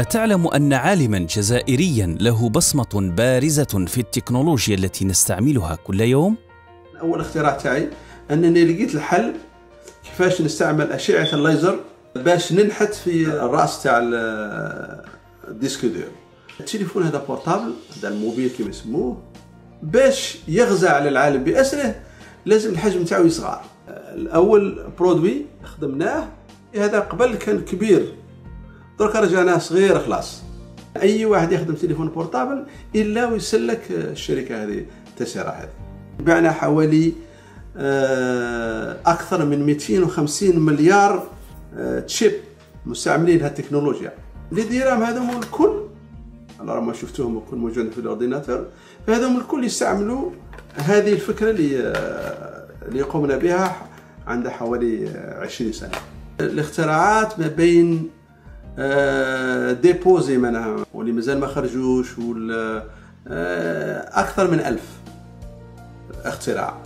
أتعلم أن عالما جزائريا له بصمة بارزة في التكنولوجيا التي نستعملها كل يوم؟ أول اختراع تاعي أنني لقيت الحل كيفاش نستعمل أشعة الليزر باش ننحت في الرأس تاع الديسك دور التليفون هذا بورتابل هذا الموبيل كما يسموه باش يغزى على العالم بأسره لازم الحجم تاعو يصغر. الأول برودوي خدمناه هذا قبل كان كبير. درك رجعناه صغير خلاص. أي واحد يخدم تليفون portable إلا ويسلك الشركة هذه تسيرا هذه. بعنا حوالي أكثر من 250 مليار chip مستعملين هالتكنولوجيا اللي ديرهم هذوم الكل. راه ما شفتوهم الكل موجودين في ال ordinateur. فهذوم الكل يستعملوا هذه الفكرة اللي اللي قمنا بها عند حوالي 20 سنة. الاختراعات ما بين ديبوزي معناها واللي مازال ما خرجوش ولا أكثر من ألف اختراع.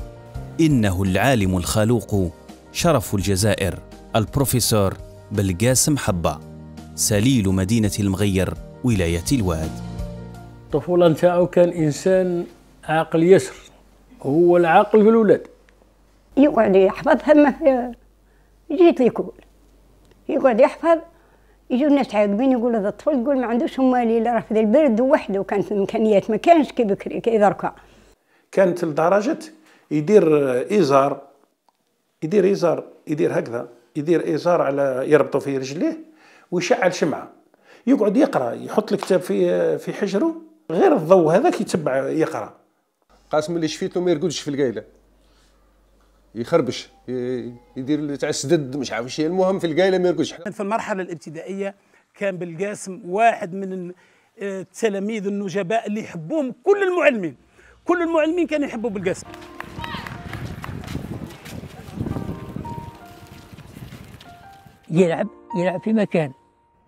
إنه العالم الخلوق شرف الجزائر البروفيسور بلقاسم حبة سليل مدينة المغير ولاية الواد. الطفولة نتاعو كان إنسان عاقل يسر هو العاقل في الأولاد يقعد يحفظ همه جيت يقول يقعد يحفظ يجوا الناس عاقبين يقولوا هذا الطفل يقول ما عندوش امالي الا راه في البرد وحده وكانت الإمكانيات ما كانش كي بكري كي دركا كانت لدرجة يدير إزار يدير إزار يدير هكذا يدير إزار على يربطه في رجليه ويشعل شمعة. يقعد يقرأ يحط الكتاب في في حجره غير الضوء هذاك يتبع يقرأ. قاسم اللي شفيت له ما يرقدش في القايلة. يخربش يدير تاع السدد مش عارف شيء المهم في القايلة ما يرقدش. في المرحلة الابتدائية كان بالقاسم واحد من التلاميذ النجباء اللي يحبوهم كل المعلمين. كل المعلمين كانوا يحبوا بالقاسم. يلعب يلعب في مكان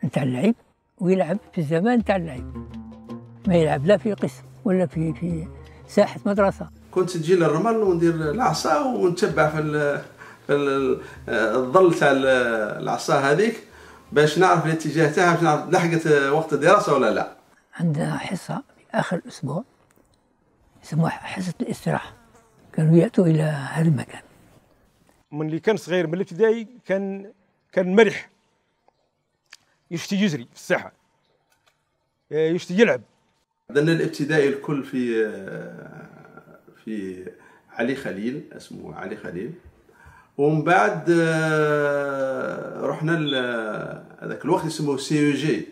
نتاع اللعب ويلعب في الزمان نتاع اللعب. ما يلعب لا في قسم ولا في في ساحة مدرسة. كنت تجي للرمل وندير العصا ونتبع في, في الظل تاع العصا هذيك باش نعرف الاتجاه تاعها باش نعرف لحقت وقت الدراسة ولا لا. عندنا حصة في آخر الأسبوع يسموها حصة الاستراحه كانوا يأتوا إلى هذا المكان. من اللي كان صغير من الابتدائي كان كان مرح. يشتي يجري في الساحة. يشتي يلعب. عندنا الابتدائي الكل في في علي خليل اسمه علي خليل. ومن بعد رحنا هذاك الوقت يسموه سي أو جي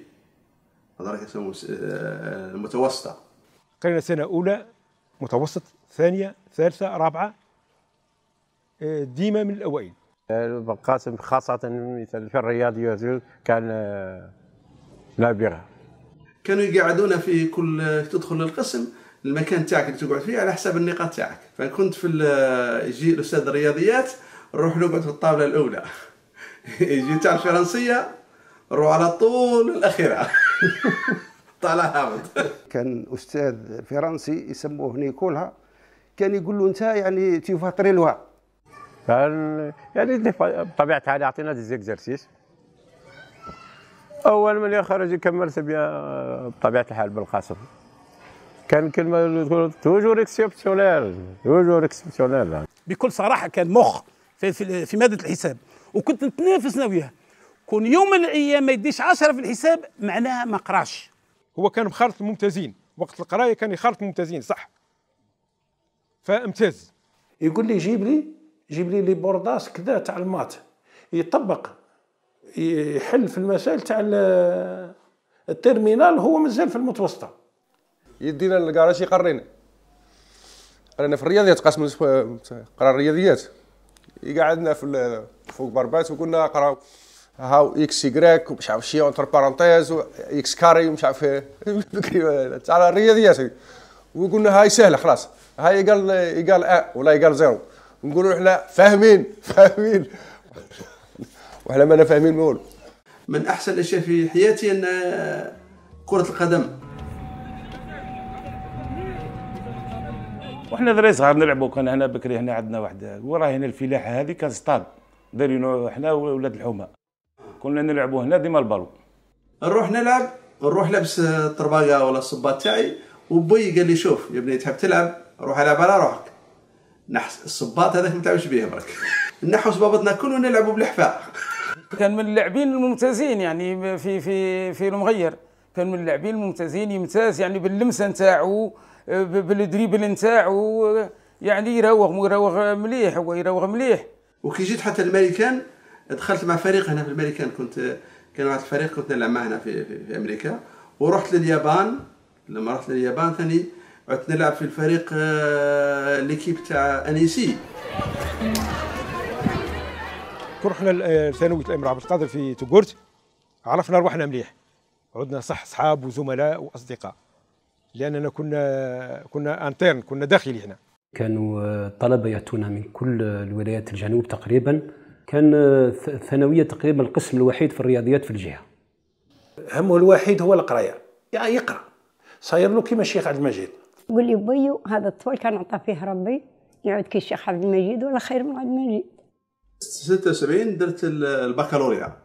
هذاك يسموه المتوسطة. قرينا سنة أولى متوسط ثانية ثالثة رابعة ديما من الأوائل. القاسم خاصة مثل في الرياضيات كان نابغة. كانوا يقعدونا في كل تدخل القسم المكان تاعك اللي تقعد فيه على حساب النقاط تاعك. فكنت في يجي الأستاذ الرياضيات نروح نقعد في الطاولة الأولى. يجي تاع الفرنسية نروح على طول الاخيره طالع هابط. كان أستاذ فرنسي يسموه نيكولها كان يقول له أنت يعني تفاطري الوعي كان يعني بطبيعه الحال يعطينا des exercices أول من يخرج يكمل بها بطبيعة الحال بالقاسم كان كلمه toujours exceptionnel toujours exceptionnel بكل صراحة كان مخ في, في, في مادة الحساب. وكنت نتنافس أنا وياه. كون يوم من الأيام ما يديش 10 في الحساب معناها ما قراش. هو كان مخالط الممتازين وقت القراية كان يخالط الممتازين صح. فامتاز. يقول لي جيب لي جيب لي les Bordas كذا تاع ال maths. يطبق يحل في المسائل تاع ال terminale هو مازال في المتوسطة. يدينا الكراش يقرينا قرينا في الرياضيات قسم قرا الرياضيات. يقعدنا في فوق بربات وقلنا قراو هاو إكس يكراك ومش عارف شي اونتر بارونتيز إكس كاري ومش عارف تاع الرياضيات. وقلنا هاي سهلة خلاص. هاي قال قال أ ولا قال زيرو. نقولوا إحنا فاهمين فاهمين. وإحنا ما فاهمين ما من أحسن الأشياء في حياتي أن كرة القدم وحنا دراري صغار نلعبوا كان هنا بكري هنا عندنا واحد. وراه هنا الفلاحة هذه كان سطاد دايرينو حنا ولاد الحومة. كنا نلعبوا هنا ديما البالو. نروح نلعب نروح لابس الطرباقة ولا الصباط تاعي وبوي قال لي شوف يا ابني تحب تلعب؟ روح العب على روحك. نحس الصباط هذاك ما تلعبش به برك. نحوس بابطنا كل ونلعبوا بالحفاء كان من اللاعبين الممتازين يعني في في في المغير. كان من اللاعبين الممتازين يمتاز يعني باللمسة نتاعو. بال dribble نتاعو يعني يراوغ يراوغ مليح هو يراوغ مليح. وكي جيت حتى الامريكان دخلت مع فريق هنا في الامريكان كنت كان واحد الفريق كنت نلعب معه هنا في, في, في أمريكا. ورحت لليابان لما رحت لليابان ثاني عدت نلعب في الفريق آه، l'équipe تاع أنيسي. كون رحنا لثانويه الامير عبد القادر في توغورت عرفنا روحنا مليح. عدنا صح صحاب وزملاء وأصدقاء. لأننا كنا كنا internes كنا داخلي هنا. كانوا طلبة ياتونا من كل الولايات الجنوب تقريبا. كان الثانويه تقريبا القسم الوحيد في الرياضيات في الجهة. همه الوحيد هو القراية. يعني يقرأ. صاير له كيما الشيخ عبد المجيد. قول لي père هذا الطفل كان عطى فيه ربي يعود كي الشيخ عبد المجيد ولا خير من عبد المجيد. 76 درت البكالوريا.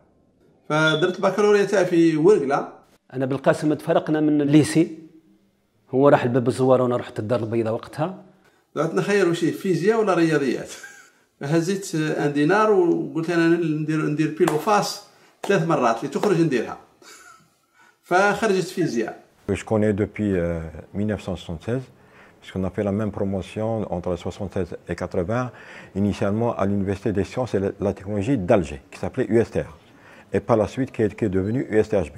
فدرت البكالوريا تاعي في ورقلة. أنا بالقاسم تفرقنا من ال lycée هو راح الباب الزوار وأنا رحت الدار البيضاء وقتها قعدت نخير وش فيزياء ولا رياضيات هزيت ان دينار وقلت أنا ندير ندير pile ou face ثلاث مرات اللي تخرج نديرها فخرجت فيزياء Je connais depuis euh, 1976, puisqu'on a fait la même promotion entre 76 et 80, initialement à l'Université des sciences et la technologie d'Alger, qui s'appelait USTR, et par la suite qui est, qui est devenue USTHB.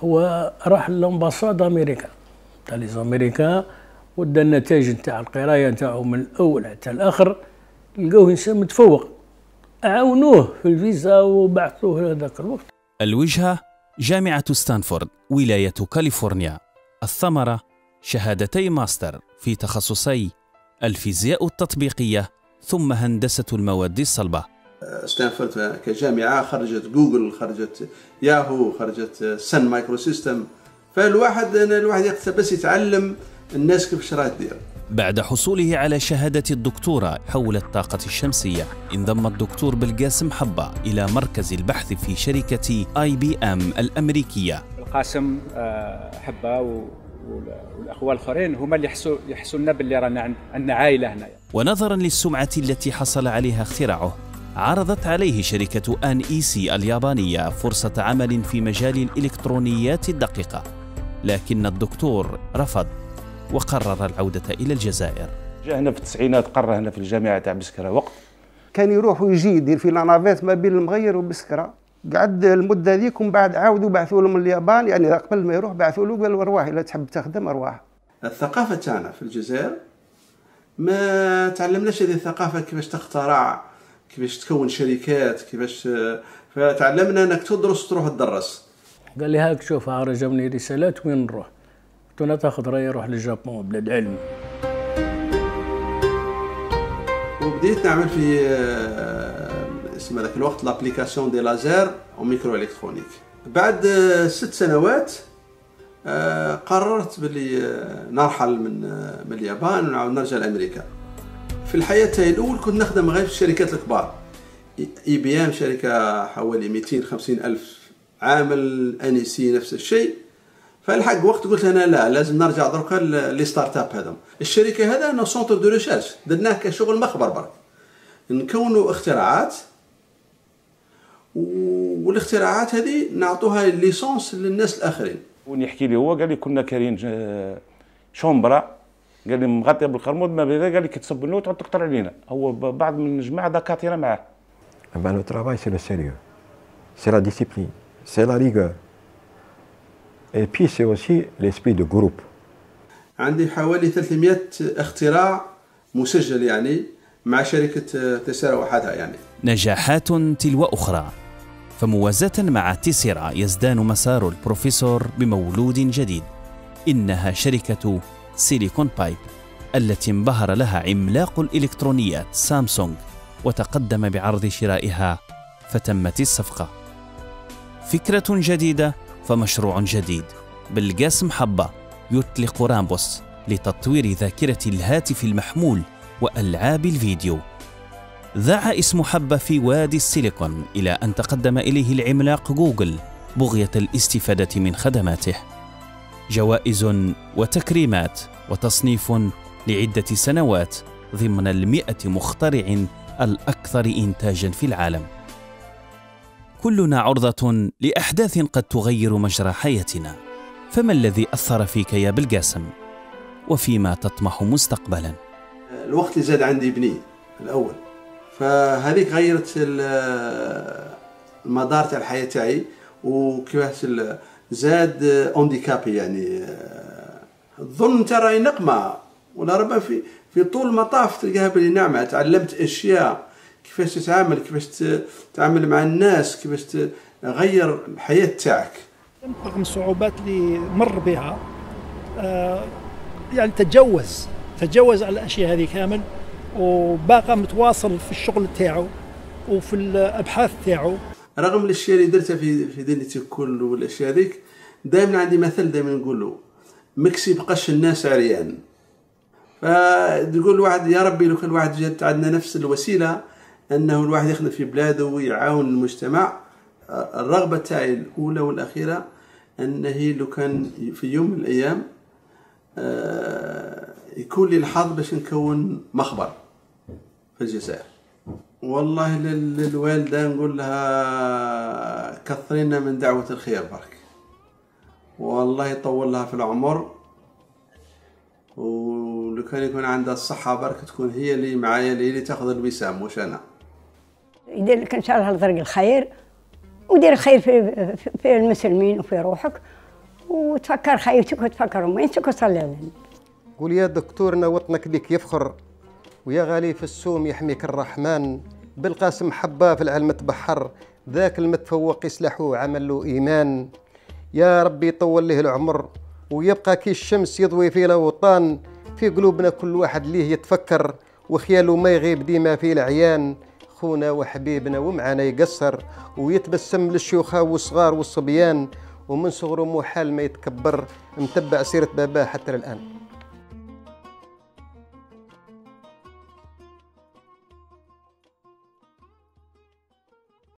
هو راح l'ambassade أمريكا. تاع les Américains ودا النتائج نتاع القراية نتاعو من الأول حتى الآخر لقوه إنسان متفوق. عاونوه في الفيزا وبعثوه هذاك الوقت. الوجهة جامعة ستانفورد ولاية كاليفورنيا. الثمرة شهادتي ماستر في تخصصي الفيزياء التطبيقية ثم هندسة المواد الصلبة. ستانفورد كجامعة خرجت جوجل خرجت ياهو خرجت سن مايكرو سيستم فالواحد الواحد بس يتعلم الناس كيف راه تدير بعد حصوله على شهادة الدكتوراه حول الطاقة الشمسية انضم الدكتور بلقاسم حبة إلى مركز البحث في شركة آي بي أم الأمريكية. القاسم آه، حبة و- وال- والأخوة الأخرين هما اللي يحسوا يحسوا لنا باللي رانا عن- عندنا عائلة هنايا. ونظرا للسمعة التي حصل عليها اختراعه. عرضت عليه شركة NEC اليابانية فرصة عمل في مجال الإلكترونيات الدقيقة لكن الدكتور رفض وقرر العودة إلى الجزائر. جا هنا في التسعينات قرر هنا في الجامعة تاع بسكرة وقت. كان يروح ويجي يدير في la navette ما بين المغير وبسكرة. قعد المدة هذيك ومن بعد عاودوا بعثوا له من اليابان يعني قبل ما يروح بعثوا له قالوا أرواح إلا تحب تخدم أرواح. الثقافة تاعنا في الجزائر ما تعلمناش هذه الثقافة كيفاش تخترع كيفاش تكون شركات كيفاش فتعلمنا إنك تدرس وتروح تدرس. قال لي هاك شوف ها جابني رسالات وين نروح؟ قلت أنا تاخذ رأيي روح للجابون بلاد علم وبديت نعمل في آه، اسم هذاك الوقت l'application des lasers en microélectronique بعد آه، ست سنوات آه، قررت آه، نرحل من من اليابان ونعاود نرجع لأمريكا. في الحياة تاعي الأول كنت نخدم غير في الشركات الكبار. IBM شركة حوالي 250 ألف عامل NEC نفس الشيء. فالحق وقت قلت أنا لا لازم نرجع دركا les start-up هذا. الشركة هذا أنا centre de recherche درناه كشغل مخبر برك. نكونوا اختراعات والاختراعات هذه نعطوها licence للناس الآخرين. وني يحكي لي هو قال لي كنا كارين ج- chambre قال لي مغطيه بالقرمود ما بين قال لي كي تصب النوت تعود تقطر علينا هو بعض من الجماعة دكاتره معاه ben, le travail, c'est le sérieux. C'est la discipline. C'est la rigueur. Et puis, c'est aussi l'esprit de groupe. عندي حوالي 300 اختراع مسجل يعني مع شركة تسارع وحدها يعني نجاحات تلو أخرى فموازاة مع تيسيرا يزدان مسار البروفيسور بمولود جديد إنها شركة سيليكون بايب التي انبهر لها عملاق الإلكترونيات سامسونج وتقدم بعرض شرائها فتمت الصفقة. فكرة جديدة فمشروع جديد بالقاسم حبة يطلق رامبوس لتطوير ذاكرة الهاتف المحمول وألعاب الفيديو. ذاع اسم حبة في وادي السيليكون إلى أن تقدم إليه العملاق جوجل بغية الاستفادة من خدماته. جوائز وتكريمات وتصنيف لعدة سنوات ضمن المئة مخترع الأكثر إنتاجا في العالم. كلنا عرضة لأحداث قد تغير مجرى حياتنا. فما الذي أثر فيك يا بالقاسم؟ وفيما تطمح مستقبلا. الوقت اللي زاد عندي بني الأول. فهذيك غيرت المدار تاع الحياة تاعي وكيفاش زاد اونديكابي يعني الظن ترى راهي نقمة ولا ربما في في طول المطاف تلقاها بلي نعمة. تعلمت أشياء كيفاش تتعامل كيفاش تتعامل مع الناس كيفاش تغير الحياة تاعك. رغم الصعوبات اللي مر بها آه يعني تجوز تجوز على الأشياء هذه كامل وباقى متواصل في الشغل تاعو وفي الأبحاث تاعو. رغم الأشياء اللي درتها في في دنيتي الكل والأشياء هذيك دائما عندي مثل دائما نقول له مكسي بقاش الناس عريان. فتقول الواحد يا ربي لو كان الواحد جات عندنا نفس الوسيلة أنه الواحد يخدم في بلاده ويعاون المجتمع الرغبة تاعي الأولى والأخيرة ان هي لو كان في يوم من الأيام يكون لي الحظ باش نكون مخبر في الجزائر. والله للوالدة نقول لها كثرينا من دعوة الخير برك. والله يطول لها في العمر. ولو كان يكون عندها الصحة برك تكون هي اللي معايا اللي, اللي تاخذ الوسام مش أنا. يدير لك إن شاء الله طريق الخير ودير الخير في, في المسلمين وفي روحك. وتفكر خيرتك وتفكر أمينتك وصلي على قول يا دكتورنا وطنك بك يفخر ويا غالي في السوم يحميك الرحمن. بالقاسم حبة في العلم تبحر ذاك المتفوق يسلحه عمل له إيمان. يا ربي يطول له العمر ويبقى كي الشمس يضوي في الأوطان. في قلوبنا كل واحد ليه يتفكر وخياله ما يغيب ديما في العيان. خونا وحبيبنا ومعانا يقصر ويتبسم للشيوخة والصغار والصبيان. ومن صغره محال ما يتكبر متبع سيرة باباه حتى الآن